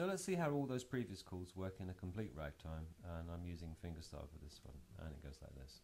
So let's see how all those previous calls work in a complete ragtime, and I'm using fingerstyle for this one, and it goes like this.